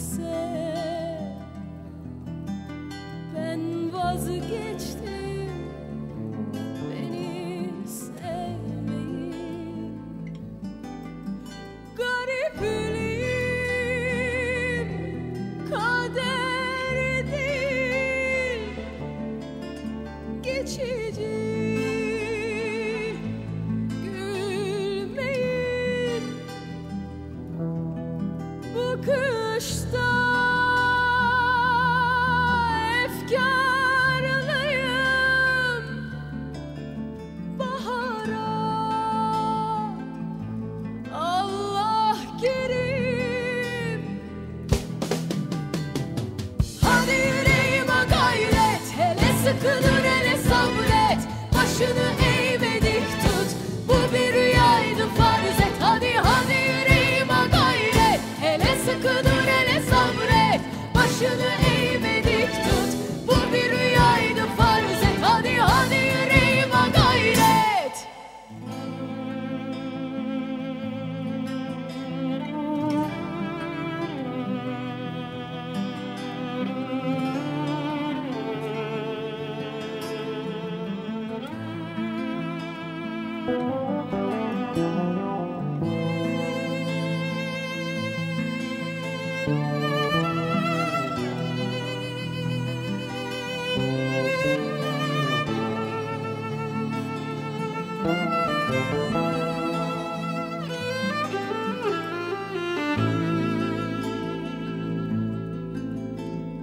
gerekse Ben vazgeçtim beni sevmeyi. Garipliğim kader değil Geçici could kışta efkarlıyım bahara Allah kerim. Hadi yüreğime gayret hele sıkılır hele sabret. Başını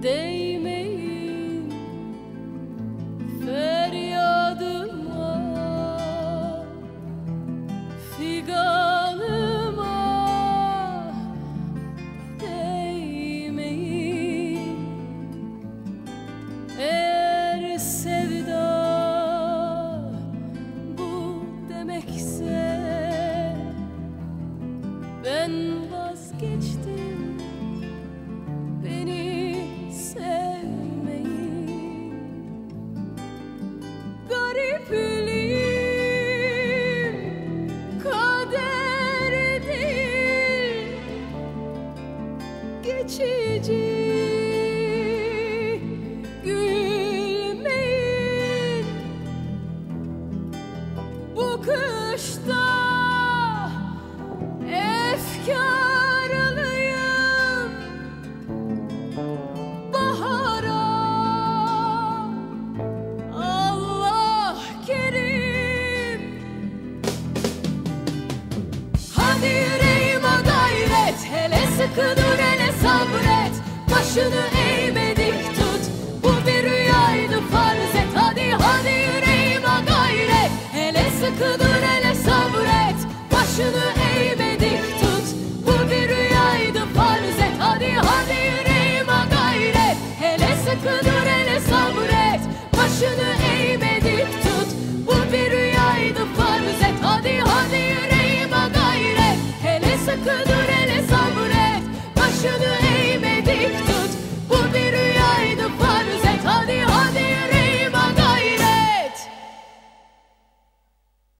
They Ben vazgeçtim beni sevmeyi. Garipliğim kader değil Geçici gülmeyin. Bu kışta Hakkı durene sabret. Başını